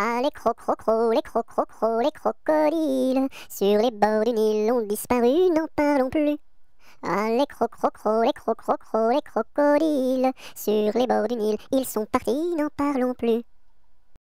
Ah, les crocrocros, les crocrocros, les crocodiles, sur les bords du Nil ont disparu, n'en parlons plus. Ah, les crocrocros, les crocrocros, les crocodiles, sur les bords du Nil, ils sont partis, n'en parlons plus.